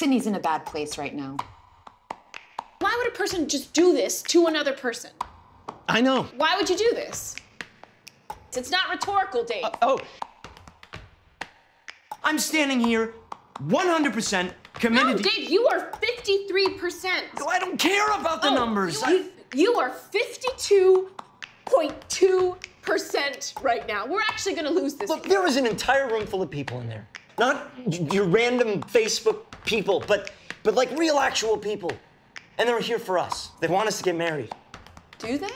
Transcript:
Sydney's in a bad place right now. Why would a person just do this to another person? I know. Why would you do this? It's not rhetorical, Dave. Uh, oh, I'm standing here 100% committed no, to. Dave, you are 53%. No, I don't care about the Oh, numbers. You I- are, you are 52.2% right now. We're actually going to lose this. Look, there was an entire room full of people in there. Not your random Facebook people, but but like real actual people. And they're here for us. They want us to get married. Do they?